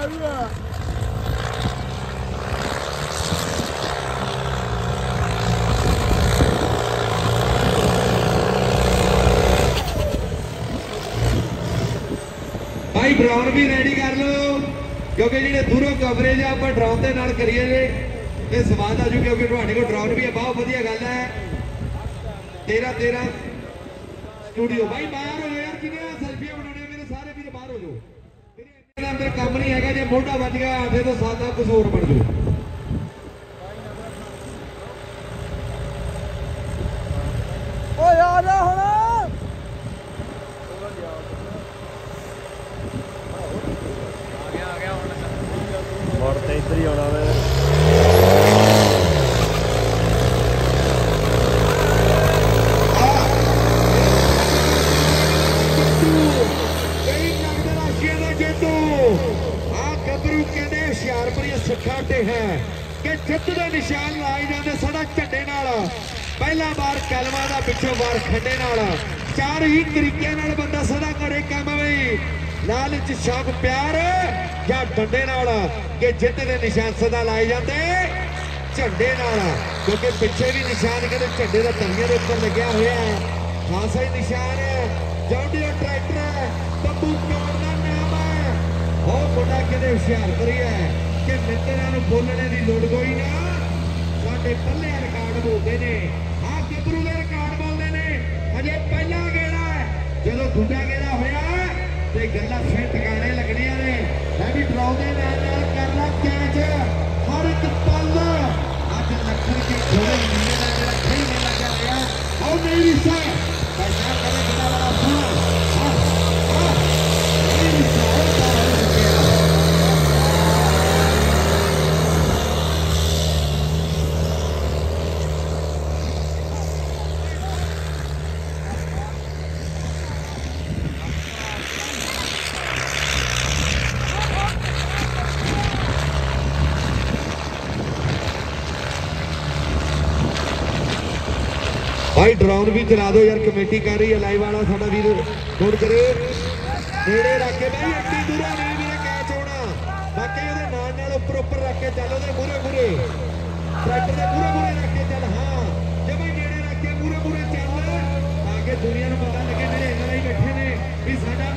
ਭਾਈ ਡਰਾਉਣ ਵੀ ਰੈਡੀ ਕਰ ਲਓ, ਕਿਉਂਕਿ ਜਿਹੜੇ ਦੂਰੋਂ ਕਵਰੇਜ ਆ, ਆਪਾਂ ਡਰਾਉਣ ਦੇ ਨਾਲ ਕਰੀਏ ਜੇ, ਤੇ ਸਵਾਦ ਆ ਜੂ, ਕਿਉਂਕਿ ਤੁਹਾਡੇ ਕੋਲ ਡਰਾਉਣ ਵੀ ਹੈ ਬਹੁਤ ਵਧੀਆ ਗੱਲ ਹੈ। 13 13 ਸਟੂਡੀਓ ਭਾਈ ਬਾਹਰ ਹੋ ਯਾਰ ਕਿੰਨੇ ਅੰਦਰ ਕੰਮ ਨਹੀਂ ਹੈਗਾ ਜੇ ਮੋਢਾ ਵੱਜ ਗਿਆ ਆਠੇ ਤੋਂ ਸਾਦਾ ਕੁਝ ਹੋਰ ਬਣ ਜਾਓ ਓਏ ਆ ਜਾ ਹੁਣ। ਮੋੜ ਤੇ ਇੱਧਰ ਹੀ ਆਉਣਾ। ਆ ਕਹਿੰਦੇ ਹੁਸ਼ਿਆਰਪੁਰੀ ਸਿੱਖਾਂ ਤੇ ਹੈ ਕਿ ਜਿੱਤ ਦੇ ਨਿਸ਼ਾਨ ਲਾਏ ਜਾਂਦੇ ਸਦਾ ਝੰਡੇ ਨਾਲ। ਪਹਿਲਾ ਵਾਰ ਕਲਮਾ ਦਾ, ਪਿੱਛੋਂ ਵਾਰ ਖੰਡੇ ਨਾਲ। ਚਾਰ ਹੀ ਤਰੀਕਿਆਂ ਨਾਲ ਬੰਦਾ ਸਦਾ ਕਰੇ ਕੰਮ ਵੀ ਲਾਲਚ ਸ਼ੌਕ, ਪਿਆਰ ਜਾਂ ਡੰਡੇ ਨਾਲ ਕਿ ਜਿੱਤ ਦੇ ਨਿਸ਼ਾਨ ਸਦਾ ਲਾਏ ਜਾਂਦੇ ਝੰਡੇ ਨਾਲ। ਕਿਉਂਕਿ ਪਿੱਛੇ ਵੀ ਨਿਸ਼ਾਨ ਕਹਿੰਦੇ ਝੰਡੇ ਦਾ ਤਲੀਆਂ ਦੇ ਉੱਪਰ ਲੱਗਿਆ ਹੋਇਆ ਹੈ। ਖਾਸਾ ਹੀ ਨਿਸ਼ਾਨ ਹੈ। ਜੌਂਡੀਓ ਟਰੈਕਟਰ ਮੁੰਡਾ ਕਿਤੇ ਹੁਸ਼ਿਆਰਪੁਰੀ ਹੈ ਕਿ ਮਿੱਤਰਾਂ ਨੂੰ ਬੋਲਣੇ ਦੀ ਲੋੜ ਕੋਈ ਨਾ। ਸਾਡੇ ਪੱਲੇ ਰਿਕਾਰਡ ਬੋਲਦੇ ਨੇ। ਆਹ ਗੱਭਰੂ ਦੇ ਰਿਕਾਰਡ ਬੋਲਦੇ ਨੇ। ਹਜੇ ਪਹਿਲਾ ਗੇੜਾ ਹੈ। ਜਦੋਂ ਦੂਜਾ ਗੇੜਾ ਹੋਇਆ, ਤੇ ਗੱਲਾਂ ਫੇਰ ਟਿਕਾਣੇ ਲੱਗਣੀਆਂ ਨੇ। ਮੈਂ ਵੀ ਡਰਾਉਂਦੇ ਨਾਲ ਨਾਲ ਕਰਨਾ ਕੈਚ। ਹਰ ਇੱਕ ਪਲ ਅੱਜ ਲੱਖਣ ਦੀ ਭਾਈ ਡਰਾਉਣ ਵੀ ਚਲਾ ਦਿਓ ਯਾਰ, ਕਮੇਟੀ ਕਰ ਰਹੀ ਹੈ ਲਾਈਵ ਵਾਲਾ ਸਾਡਾ ਵੀਰ ਗੋਲ ਕਰੇ। ਨੇੜੇ ਰੱਖ ਕੇ ਭਾਈ ਐਡੀ ਦੂਰੋਂ ਨਹੀਂ ਵੀਰੇ, ਕੈਚ ਹੋਣਾ। ਬਾਕੀ ਉਹਦੇ ਨਾਲ ਨਾਲ ਉੱਪਰ ਉੱਪਰ ਰੱਖ ਕੇ ਚੱਲ, ਉਹਦੇ ਪੂਰੇ ਪੂਰੇ ਟਰੈਕਟਰ ਦੇ ਮੂਰੇ ਮੂਰੇ ਰੱਖ ਕੇ ਚੱਲ, ਹਾਂ। ਜਮੇ ਨੇੜੇ ਰੱਖ ਕੇ ਪੂਰੇ ਮੂਰੇ ਚੱਲ। ਆ ਕੇ ਦੁਨੀਆ ਨੂੰ ਪਤਾ ਲੱਗੇ ਜਿਹੜੇ ਇਹਨਾਂ ਲਈ ਬੈਠੇ ਨੇ, ਵੀ ਸਾਡਾ